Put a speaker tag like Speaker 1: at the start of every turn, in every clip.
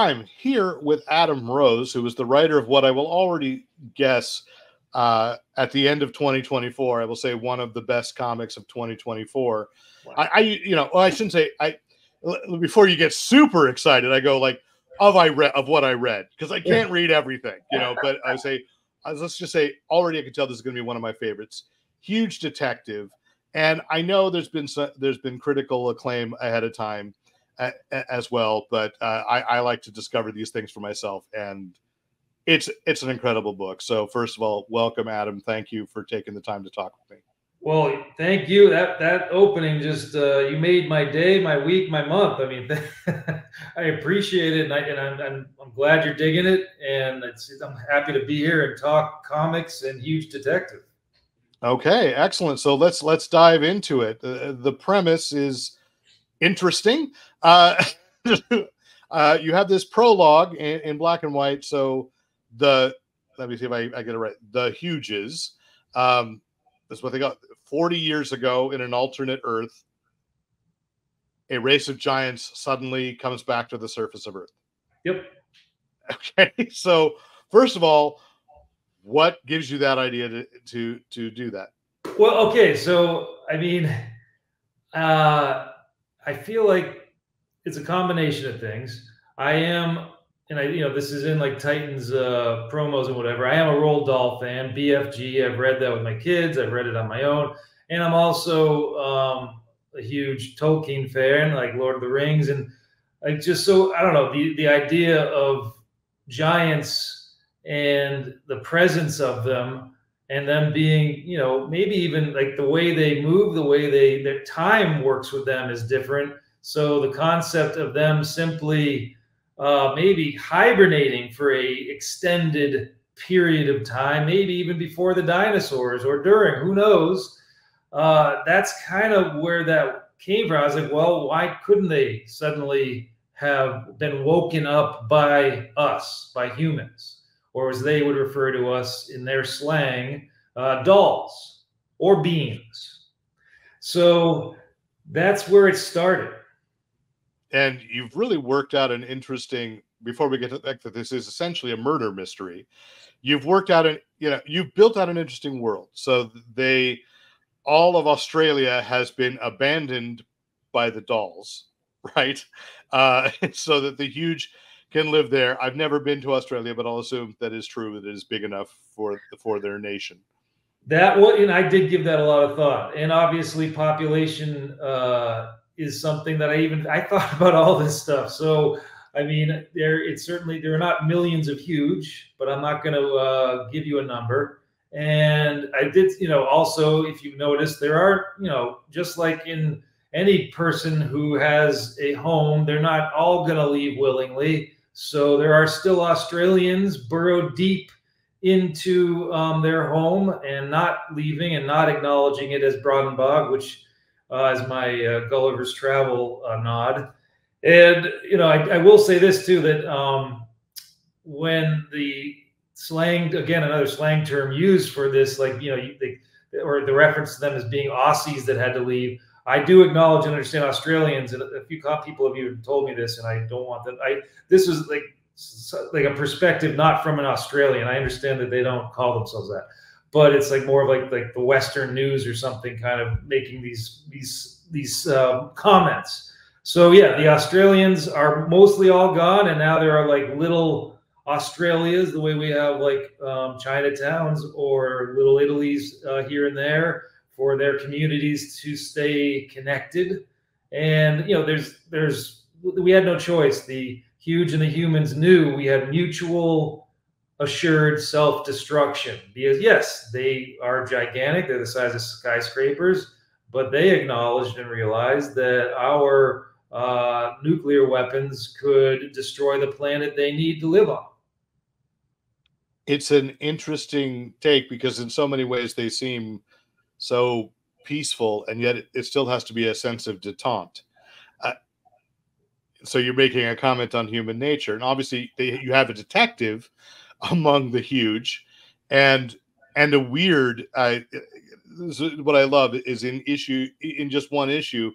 Speaker 1: I'm here with Adam Rose, who is the writer of what I will already guess uh, at the end of 2024. I will say one of the best comics of 2024. Wow. I, I, you know, well, I shouldn't say I. Before you get super excited, I go like of I read of what I read because I can't read everything, you know. But I say, let's just say already I can tell this is going to be one of my favorites. Huge detective, and I know there's been some, there's been critical acclaim ahead of time as well. But uh, I, I, like to discover these things for myself, and it's it's an incredible book. So first of all, welcome, Adam. Thank you for taking the time to talk with me.
Speaker 2: Well, thank you. That that opening just uh, you made my day, my week, my month. I mean, I appreciate it, and, I, and I'm, I'm, I'm glad you're digging it, and I'm happy to be here and talk comics and huge detective.
Speaker 1: Okay, excellent. So let's let's dive into it. Uh, the premise is interesting. Uh, uh, you have this prologue in, in, black and white. So the let me see if I, I get it right. The Huges. Um, that's what they got. Forty years ago, in an alternate Earth, a race of giants suddenly comes back to the surface of Earth.
Speaker 2: Yep.
Speaker 1: Okay. So first of all, what gives you that idea to to to do that?
Speaker 2: Well, okay. So I mean, uh, I feel like it's a combination of things. I am, and I, you know, this is in like Titans uh, promos and whatever. I am a Roald Dahl fan, BFG. I've read that with my kids. I've read it on my own, and I'm also um, a huge Tolkien fan, like Lord of the Rings, and like just so I don't know the the idea of giants and the presence of them and them being you know maybe even like the way they move the way they their time works with them is different. So the concept of them simply uh, maybe hibernating for a extended period of time maybe even before the dinosaurs or during who knows? Uh, that's kind of where that came from. I was like well why couldn't they suddenly have been woken up by us by humans or as they would refer to us in their slang, uh, dolls or beings. So that's where it started.
Speaker 1: And you've really worked out an interesting. Before we get to that, that this is essentially a murder mystery. You've worked out an, you know, you've built out an interesting world. So they, all of Australia has been abandoned by the dolls, right? Uh, so that the huge can live there. I've never been to Australia, but I'll assume that is true. That it is big enough for for their nation.
Speaker 2: That was, and I did give that a lot of thought. And obviously, population uh, is something that I even I thought about all this stuff. So, I mean, there it's certainly there are not millions of huge, but I'm not going to uh, give you a number. And I did, you know, also if you notice, there are, you know, just like in any person who has a home, they're not all going to leave willingly so there are still Australians burrowed deep into um, their home and not leaving and not acknowledging it as Bog, which uh, is my uh, Gulliver's Travel uh, nod. And you know, I, I, will say this too that um, when the slang again another slang term used for this, like you know, they, or the reference to them as being Aussies that had to leave. I do acknowledge and understand Australians, and a few people have told me this, and I don't want that. I this is like like a perspective not from an Australian. I understand that they don't call themselves that, but it's like more of like like the Western news or something, kind of making these these these uh, comments. So yeah, the Australians are mostly all gone, and now there are like little Australias, the way we have like um, Chinatowns or little Italies uh, here and there for their communities to stay connected. And you know, there's there's we had no choice. The huge and the humans knew we had mutual assured self-destruction because yes, they are gigantic. They're the size of skyscrapers, but they acknowledged and realized that our uh, nuclear weapons could destroy the planet they need to live on.
Speaker 1: It's an interesting take because in so many ways they seem so peaceful, and yet it, it still has to be a sense of detente. Uh, so you're making a comment on human nature, and obviously they, you have a detective among the huge, and and a weird. Uh, what I love is in issue in just one issue.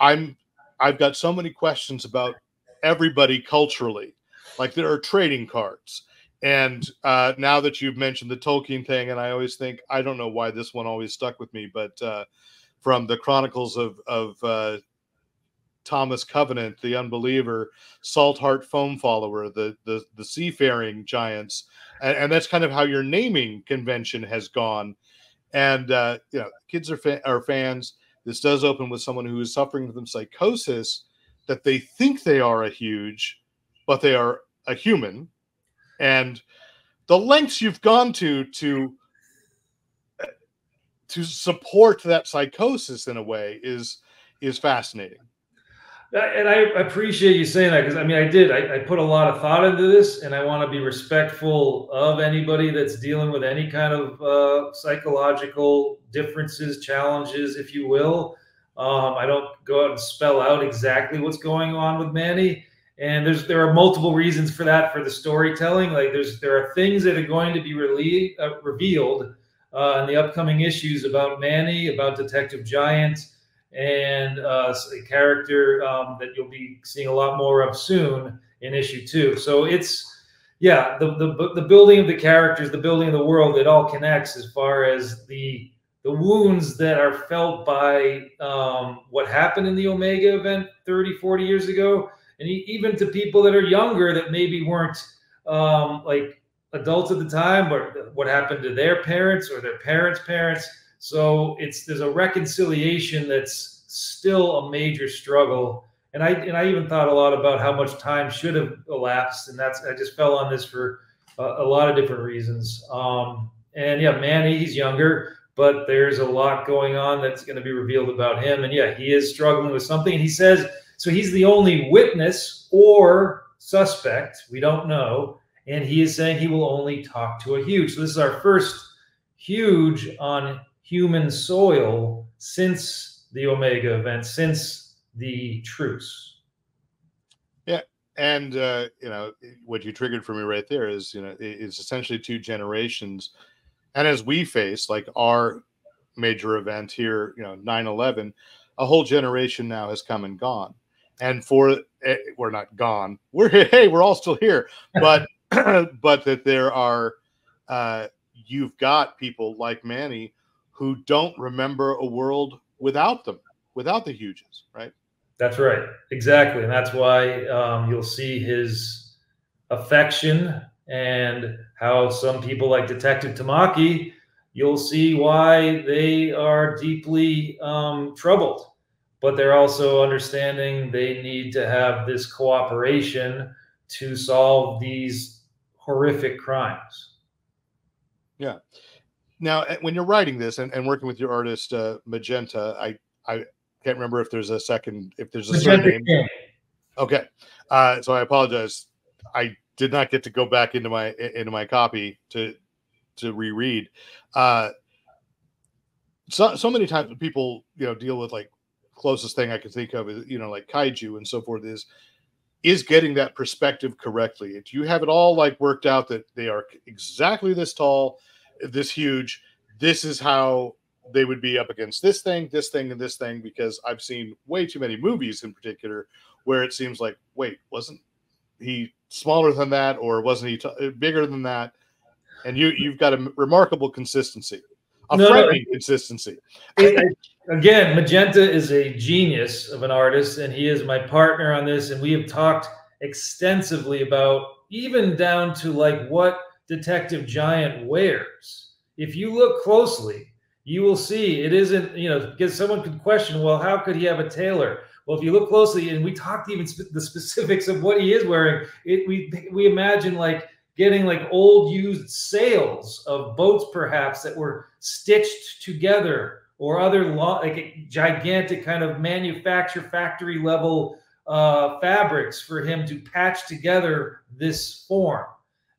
Speaker 1: I'm I've got so many questions about everybody culturally. Like there are trading cards. And uh, now that you've mentioned the Tolkien thing, and I always think I don't know why this one always stuck with me, but uh, from the Chronicles of of uh, Thomas Covenant, the Unbeliever, Saltheart Foamfollower, the the the seafaring giants, and, and that's kind of how your naming convention has gone. And uh, you know, kids are fa- are fans. This does open with someone who is suffering from psychosis that they think they are a huge, but they are a human and the lengths you've gone to to to support that psychosis in a way is is fascinating.
Speaker 2: And I appreciate you saying that because I mean I did. I, I, put a lot of thought into this and I want to be respectful of anybody that's dealing with any kind of uh, psychological differences challenges if you will. Um, I don't go out and spell out exactly what's going on with Manny and there's there are multiple reasons for that for the storytelling. Like there's there are things that are going to be uh, revealed uh, in the upcoming issues about manny about detective giant and uh, a character um, that you'll be seeing a lot more of soon in issue two. So it's yeah the, the the building of the characters the building of the world it all connects as far as the the wounds that are felt by um, what happened in the omega event 30 40 years ago and even to people that are younger that maybe weren't um, like adults at the time, but what happened to their parents or their parents' parents. So it's there's a reconciliation that's still a major struggle. And I and I even thought a lot about how much time should have elapsed, and that's I just fell on this for a, a lot of different reasons. Um, and yeah, Manny, he's younger, but there's a lot going on that's going to be revealed about him. And yeah, he is struggling with something. And he says so he's the only witness or suspect. We don't know. And he is saying he will only talk to a huge. So this is our first huge on human soil since the Omega event, since the truce.
Speaker 1: Yeah. And, uh, you know, what you triggered for me right there is, you know, it's essentially two generations. And as we face, like our major event here, you know, 9 11, a whole generation now has come and gone and for eh, we're not gone. We're hey, we're all still here, but but that there are uh, you've got people like Manny who don't remember a world without them, without the Huges, right?
Speaker 2: That's right, exactly, and that's why um, you'll see his affection and how some people like Detective Tamaki. You'll see why they are deeply um, troubled but they're also understanding they need to have this cooperation to solve these horrific crimes.
Speaker 1: Yeah. Now, when you're writing this and, and working with your artist uh, Magenta, I I can't remember if there's a second if there's a Magenta surname. Okay, uh, so I apologize. I did not get to go back into my into my copy to to reread. Uh, so so many times people you know deal with like closest thing I can think of is you know like kaiju and so forth is is getting that perspective correctly. If you have it all like worked out that they are exactly this tall, this huge? This is how they would be up against this thing, this thing, and this thing. Because I've seen way too many movies in particular where it seems like, wait, wasn't he smaller than that, or wasn't he t- bigger than that? And you you've got a remarkable consistency a no, frightening no. consistency.
Speaker 2: Again, Magenta is a genius of an artist, and he is my partner on this. And we have talked extensively about even down to like what Detective Giant wears. If you look closely, you will see it isn't, you know, because someone could question, well, how could he have a tailor? Well, if you look closely, and we talked even sp- the specifics of what he is wearing, it, we we imagine like getting like old used sails of boats perhaps that were stitched together or other lo- like gigantic kind of manufacture factory level uh, fabrics for him to patch together this form.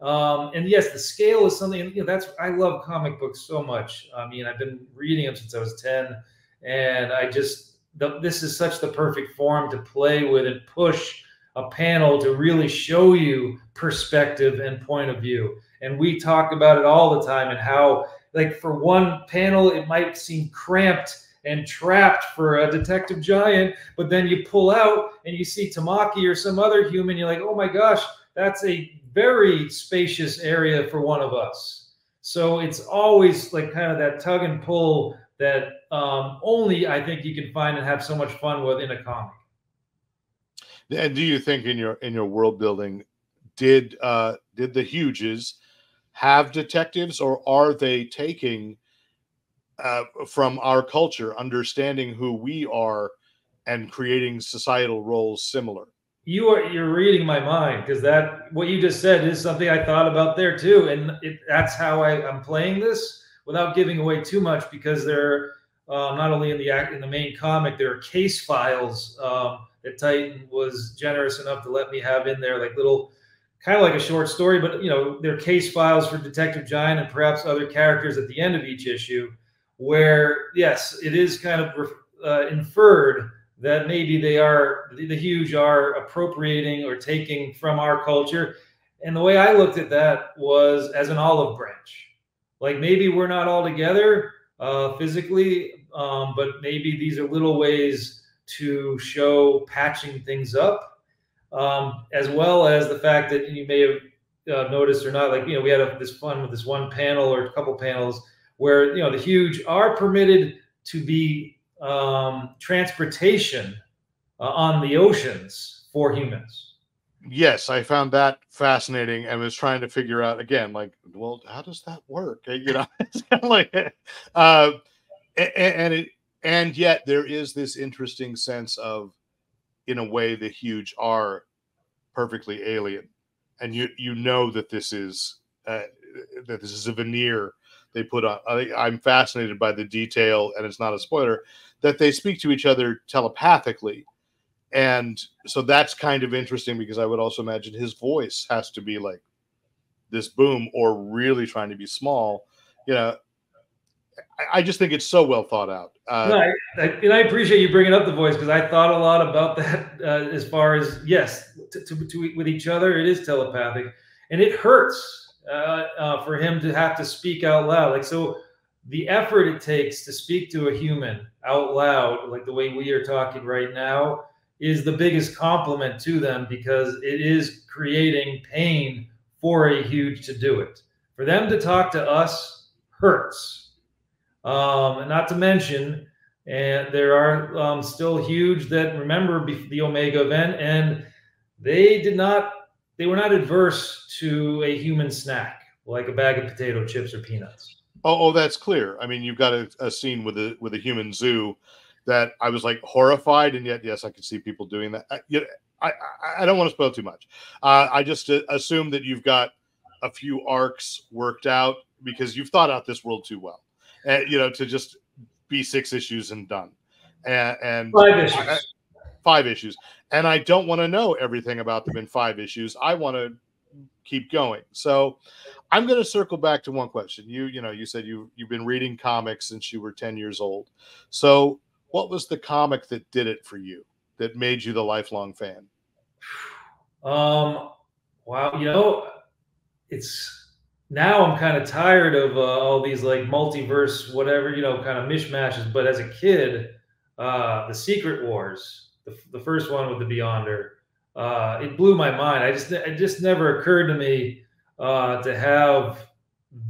Speaker 2: Um, and yes, the scale is something. You know, that's I love comic books so much. I mean, I've been reading them since I was ten, and I just the, this is such the perfect form to play with and push a panel to really show you perspective and point of view. And we talk about it all the time and how, like, for one panel, it might seem cramped and trapped for a detective giant, but then you pull out and you see Tamaki or some other human, you're like, oh my gosh, that's a very spacious area for one of us. So it's always like kind of that tug and pull that um, only I think you can find and have so much fun with in a comic.
Speaker 1: And do you think in your in your world building, did uh, did the Huges have detectives, or are they taking uh, from our culture, understanding who we are, and creating societal roles similar?
Speaker 2: You are you're reading my mind because that what you just said is something I thought about there too, and it, that's how I, I'm playing this without giving away too much because there uh, not only in the act in the main comic there are case files um, that Titan was generous enough to let me have in there, like little kind of like a short story, but you know, they're case files for Detective Giant and perhaps other characters at the end of each issue, where yes, it is kind of uh, inferred that maybe they are the, huge are appropriating or taking from our culture. And the way I looked at that was as an olive branch. Like maybe we're not all together uh, physically, um, but maybe these are little ways to show patching things up, um, as well as the fact that you may have uh, noticed or not, like, you know, we had a, this fun with this one panel or a couple panels where, you know, the huge are permitted to be um, transportation uh, on the oceans for humans.
Speaker 1: Yes, I found that fascinating and was trying to figure out again, like, well, how does that work? You know, it's kind of like, uh, and, and it, and yet there is this interesting sense of in a way the huge are perfectly alien. And you you know that this is uh, that this is a veneer they put on. I, i'm fascinated by the detail and it's not a spoiler that they speak to each other telepathically. And so that's kind of interesting because i would also imagine his voice has to be like this boom or really trying to be small. You know I just think it's so well thought out.
Speaker 2: Uh, no, I, I, and I appreciate you bringing up the voice because I thought a lot about that. Uh, as far as yes, to, to, to, with each other, it is telepathic, and it hurts uh, uh, for him to have to speak out loud. Like so, the effort it takes to speak to a human out loud, like the way we are talking right now, is the biggest compliment to them because it is creating pain for a huge to do it. For them to talk to us hurts um, not to mention, and there are um, still huge that remember the Omega event, and they did not, they were not adverse to a human snack like a bag of potato chips or peanuts.
Speaker 1: Oh, oh that's clear. I mean, you've got a, a scene with a with a human zoo that I was like horrified, and yet yes, I could see people doing that. I, I, I don't want to spoil too much. Uh, I just uh, assume that you've got a few arcs worked out because you've thought out this world too well and, you know, to just be six issues and done. And, and
Speaker 2: five issues. I,
Speaker 1: five issues. And I don't want to know everything about them in five issues. I want to keep going. So I'm going to circle back to one question. You, you know, you said you you've been reading comics since you were 10 years old. So what was the comic that did it for you that made you the lifelong fan?
Speaker 2: Um, wow, you know, it's now I'm kind of tired of uh, all these like multiverse, whatever, you know, kind of mishmashes. But as a kid, uh, the Secret Wars, the, the first one with the Beyonder, uh, it blew my mind. I just, it just never occurred to me uh, to have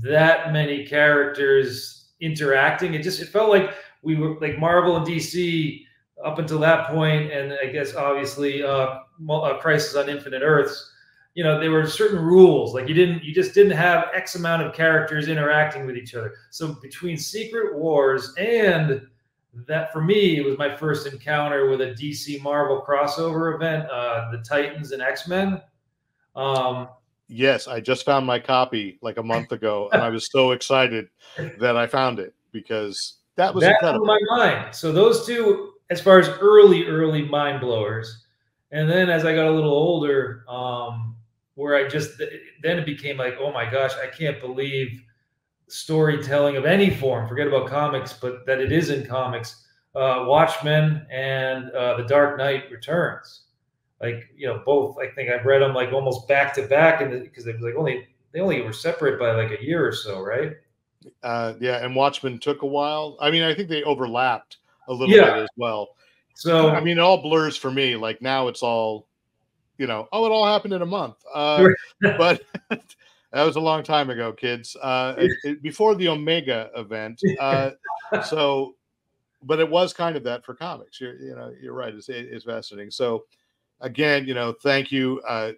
Speaker 2: that many characters interacting. It just, it felt like we were like Marvel and DC up until that point, and I guess obviously uh, uh Crisis on Infinite Earths you know there were certain rules like you didn't you just didn't have x amount of characters interacting with each other. So between secret wars and that for me it was my first encounter with a dc marvel crossover event uh the titans and x-men. Um
Speaker 1: yes i just found my copy like a month ago and i was so excited that i found it because that was
Speaker 2: that
Speaker 1: incredible.
Speaker 2: blew my mind. So those two as far as early early mind blowers and then as i got a little older um where I just then it became like, oh my gosh, I can't believe storytelling of any form. Forget about comics, but that it is in comics. Uh, Watchmen and uh, The Dark Knight Returns. Like you know, both. I think I've read them like almost back to back, and because it was like only they only were separate by like a year or so, right?
Speaker 1: Uh, yeah, and Watchmen took a while. I mean, I think they overlapped a little yeah. bit as well. So I mean, it all blurs for me. Like now, it's all you know, oh, it all happened in a month. Uh, but that was a long time ago, kids. Uh, it, it, before the Omega event. Uh, so, but it was kind of that for comics. You're, you know, you're right. It's, it's fascinating. So, again, you know, thank you. Uh,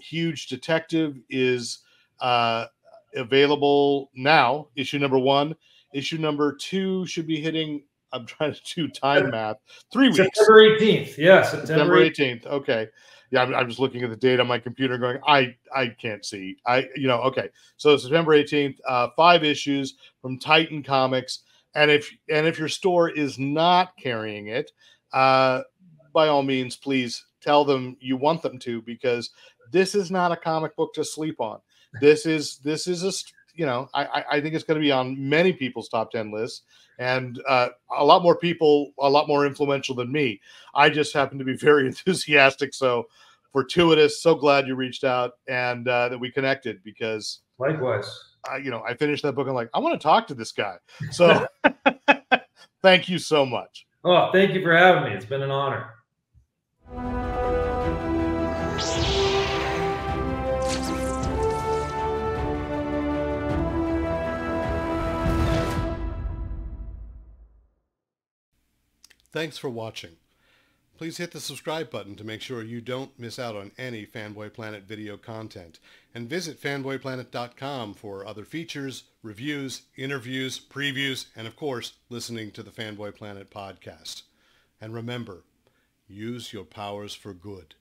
Speaker 1: Huge Detective is uh, available now. Issue number one. Issue number two should be hitting. I'm trying to do time math. Three weeks.
Speaker 2: September 18th. Yeah,
Speaker 1: September, September 18th. Okay. Yeah, I'm, I'm, just looking at the date on my computer, going, I I can't see. I you know, okay. So September 18th, uh, five issues from Titan Comics, and if and if your store is not carrying it, uh, by all means, please tell them you want them to because this is not a comic book to sleep on. This is this is a you know I I think it's going to be on many people's top ten lists and uh, a lot more people a lot more influential than me. I just happen to be very enthusiastic. So fortuitous. So glad you reached out and uh, that we connected because
Speaker 2: likewise.
Speaker 1: I, you know, I finished that book. I'm like, I want to talk to this guy. So thank you so much.
Speaker 2: Oh, thank you for having me. It's been an honor.
Speaker 1: Thanks for watching. Please hit the subscribe button to make sure you don't miss out on any Fanboy Planet video content. And visit fanboyplanet.com for other features, reviews, interviews, previews, and of course, listening to the Fanboy Planet podcast. And remember, use your powers for good.